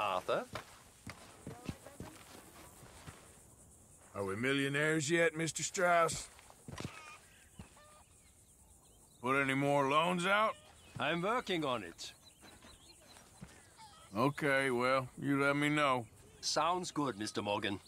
Arthur? Are we millionaires yet, Mr. Strauss? Put any more loans out? I'm working on it. Okay, well, you let me know. Sounds good, Mr. Morgan.